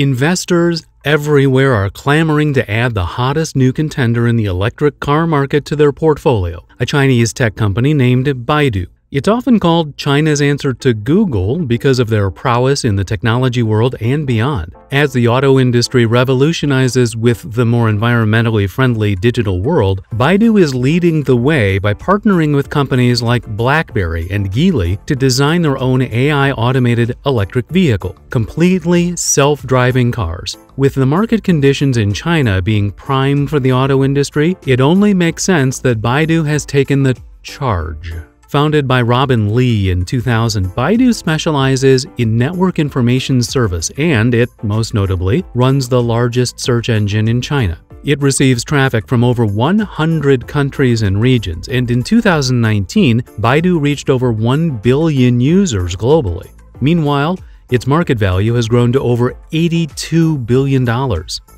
Investors everywhere are clamoring to add the hottest new contender in the electric car market to their portfolio, a Chinese tech company named Baidu. It's often called China's answer to Google because of their prowess in the technology world and beyond. As the auto industry revolutionizes with the more environmentally friendly digital world, Baidu is leading the way by partnering with companies like BlackBerry and Geely to design their own AI automated electric vehicle, completely self driving cars. With the market conditions in China being prime for the auto industry, it only makes sense that Baidu has taken the charge. Founded by Robin Li in 2000, Baidu specializes in network information service and it, most notably, runs the largest search engine in China. It receives traffic from over 100 countries and regions, and in 2019, Baidu reached over 1 billion users globally. Meanwhile, its market value has grown to over $82 billion.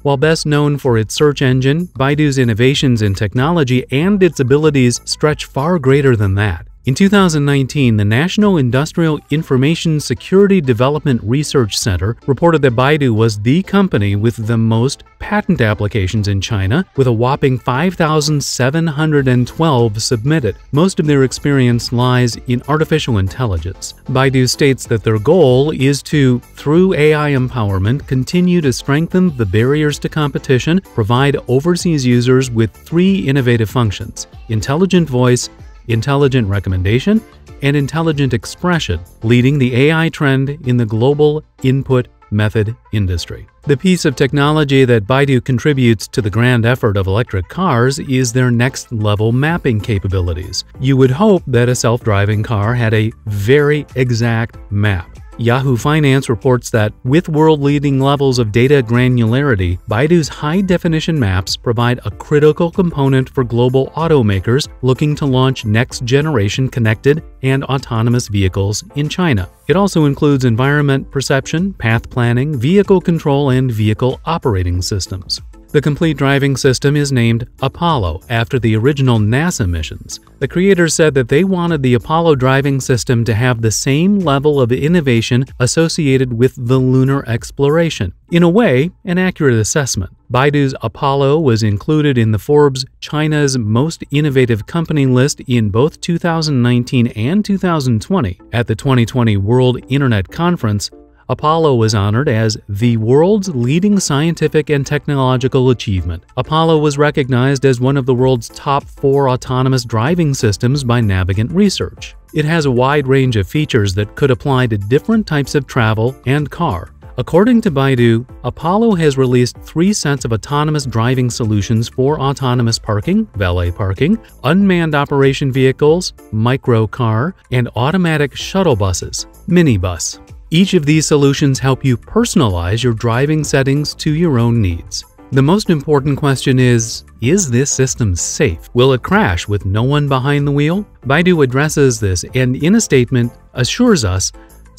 While best known for its search engine, Baidu's innovations in technology and its abilities stretch far greater than that. In 2019, the National Industrial Information Security Development Research Center reported that Baidu was the company with the most patent applications in China, with a whopping 5,712 submitted. Most of their experience lies in artificial intelligence. Baidu states that their goal is to, through AI empowerment, continue to strengthen the barriers to competition, provide overseas users with three innovative functions intelligent voice, intelligent recommendation, and intelligent expression, leading the AI trend in the global input method industry. The piece of technology that Baidu contributes to the grand effort of electric cars is their next level mapping capabilities. You would hope that a self driving car had a very exact map Yahoo Finance reports that with world-leading levels of data granularity, Baidu's high-definition maps provide a critical component for global automakers looking to launch next-generation connected and autonomous vehicles in China. It also includes environment perception, path planning, vehicle control, and vehicle operating systems. The complete driving system is named Apollo after the original NASA missions. The creators said that they wanted the Apollo driving system to have the same level of innovation associated with the lunar exploration. In a way, an accurate assessment. Baidu's Apollo was included in the Forbes China's Most Innovative Company list in both 2019 and 2020. At the 2020 World Internet Conference, Apollo was honored as the world's leading scientific and technological achievement. Apollo was recognized as one of the world's top four autonomous driving systems by Navigant Research. It has a wide range of features that could apply to different types of travel and car. According to Baidu, Apollo has released three sets of autonomous driving solutions for autonomous parking, valet parking, unmanned operation vehicles, microcar, and automatic shuttle buses, minibus. Each of these solutions help you personalize your driving settings to your own needs. The most important question is, is this system safe? Will it crash with no one behind the wheel? Baidu addresses this and in a statement assures us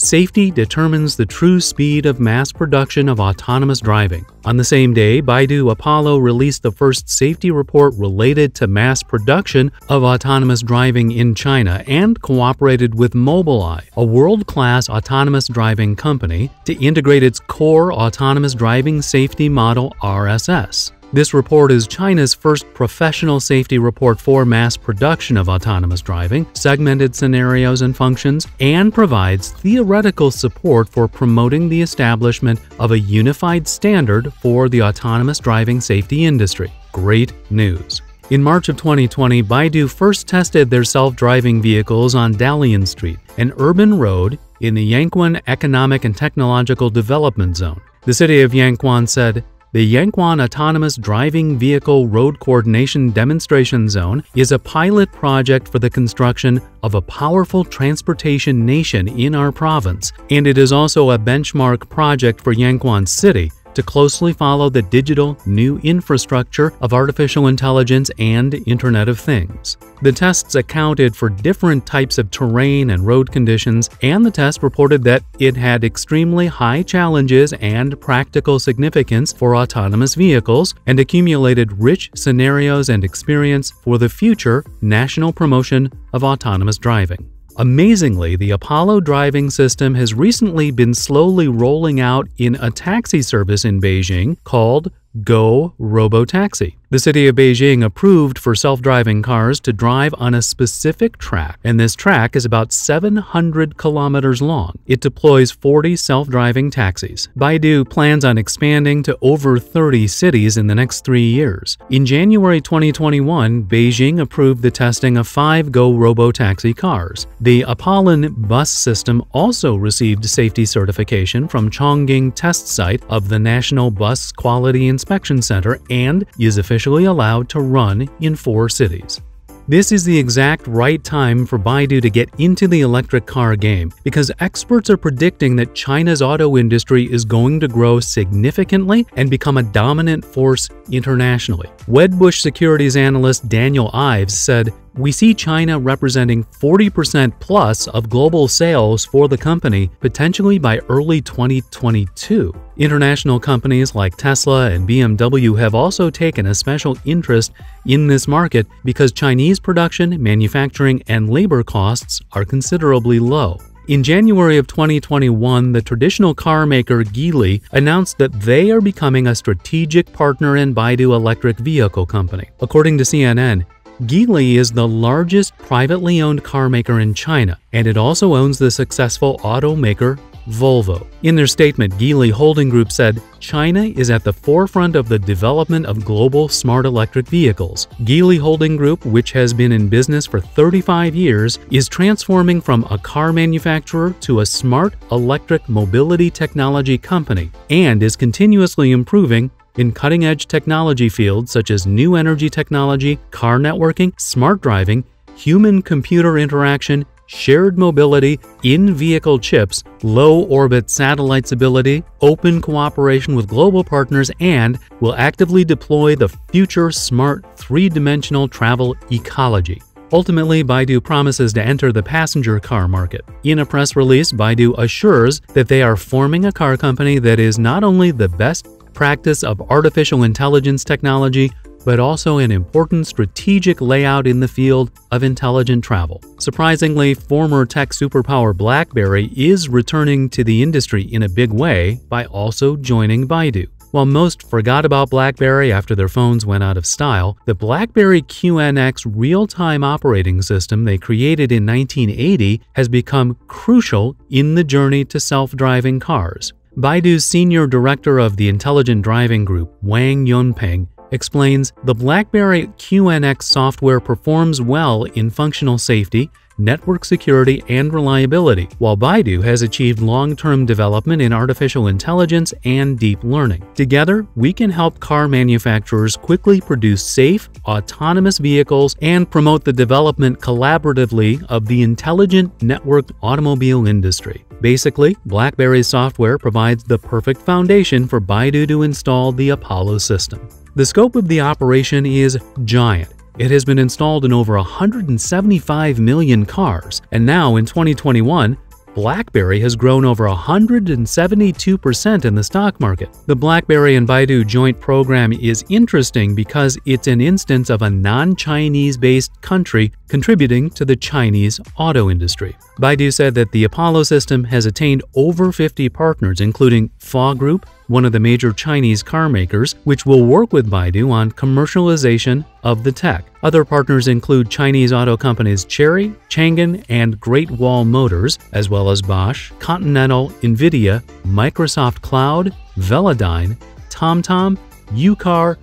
Safety determines the true speed of mass production of autonomous driving. On the same day, Baidu Apollo released the first safety report related to mass production of autonomous driving in China and cooperated with Mobileye, a world class autonomous driving company, to integrate its core autonomous driving safety model RSS. This report is China's first professional safety report for mass production of autonomous driving, segmented scenarios and functions, and provides theoretical support for promoting the establishment of a unified standard for the autonomous driving safety industry. Great news! In March of 2020, Baidu first tested their self-driving vehicles on Dalian Street, an urban road in the Yangquan Economic and Technological Development Zone. The city of Yangquan said, the Yangquan Autonomous Driving Vehicle Road Coordination Demonstration Zone is a pilot project for the construction of a powerful transportation nation in our province, and it is also a benchmark project for Yangquan City to closely follow the digital new infrastructure of artificial intelligence and Internet of Things. The tests accounted for different types of terrain and road conditions, and the test reported that it had extremely high challenges and practical significance for autonomous vehicles and accumulated rich scenarios and experience for the future national promotion of autonomous driving. Amazingly, the Apollo driving system has recently been slowly rolling out in a taxi service in Beijing called Go Robotaxi. The city of Beijing approved for self driving cars to drive on a specific track, and this track is about 700 kilometers long. It deploys 40 self driving taxis. Baidu plans on expanding to over 30 cities in the next three years. In January 2021, Beijing approved the testing of five Go Robotaxi cars. The Apolong bus system also received safety certification from Chongqing Test Site of the National Bus Quality Inspection Center and is officially allowed to run in four cities. This is the exact right time for Baidu to get into the electric car game because experts are predicting that China's auto industry is going to grow significantly and become a dominant force internationally. Wedbush securities analyst Daniel Ives said, we see China representing 40% plus of global sales for the company potentially by early 2022. International companies like Tesla and BMW have also taken a special interest in this market because Chinese production, manufacturing, and labor costs are considerably low. In January of 2021, the traditional car maker Geely announced that they are becoming a strategic partner in Baidu Electric Vehicle Company. According to CNN, Geely is the largest privately owned car maker in China, and it also owns the successful automaker Volvo. In their statement, Geely Holding Group said, China is at the forefront of the development of global smart electric vehicles. Geely Holding Group, which has been in business for 35 years, is transforming from a car manufacturer to a smart electric mobility technology company and is continuously improving in cutting edge technology fields such as new energy technology, car networking, smart driving, human computer interaction, shared mobility, in vehicle chips, low orbit satellites ability, open cooperation with global partners, and will actively deploy the future smart three dimensional travel ecology. Ultimately, Baidu promises to enter the passenger car market. In a press release, Baidu assures that they are forming a car company that is not only the best practice of artificial intelligence technology, but also an important strategic layout in the field of intelligent travel. Surprisingly, former tech superpower BlackBerry is returning to the industry in a big way by also joining Baidu. While most forgot about BlackBerry after their phones went out of style, the BlackBerry QNX real-time operating system they created in 1980 has become crucial in the journey to self-driving cars. Baidu's senior director of the Intelligent Driving Group, Wang Yunpeng, explains the BlackBerry QNX software performs well in functional safety, network security, and reliability, while Baidu has achieved long term development in artificial intelligence and deep learning. Together, we can help car manufacturers quickly produce safe, autonomous vehicles and promote the development collaboratively of the intelligent networked automobile industry. Basically, BlackBerry's software provides the perfect foundation for Baidu to install the Apollo system. The scope of the operation is giant. It has been installed in over 175 million cars, and now in 2021, BlackBerry has grown over 172% in the stock market. The BlackBerry and Baidu joint program is interesting because it's an instance of a non-Chinese based country contributing to the Chinese auto industry. Baidu said that the Apollo system has attained over 50 partners including FAW Group, one of the major Chinese car makers, which will work with Baidu on commercialization of the tech. Other partners include Chinese auto companies Chery, Changan, and Great Wall Motors, as well as Bosch, Continental, Nvidia, Microsoft Cloud, Velodyne, TomTom, UCar,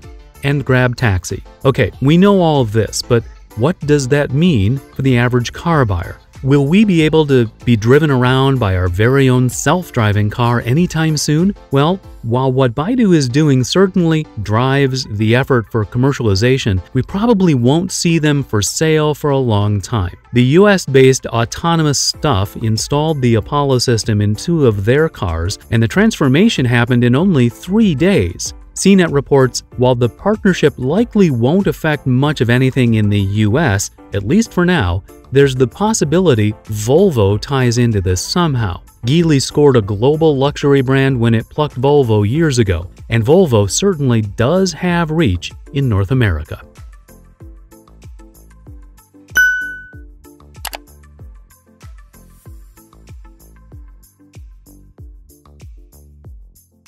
and Grab Taxi. Okay, we know all of this, but what does that mean for the average car buyer? Will we be able to be driven around by our very own self-driving car anytime soon? Well, while what Baidu is doing certainly drives the effort for commercialization, we probably won't see them for sale for a long time. The US-based AutonomouStuff installed the Apollo system in two of their cars, and the transformation happened in only three days. CNET reports while the partnership likely won't affect much of anything in the US, at least for now, there's the possibility Volvo ties into this somehow. Geely scored a global luxury brand when it plucked Volvo years ago, and Volvo certainly does have reach in North America.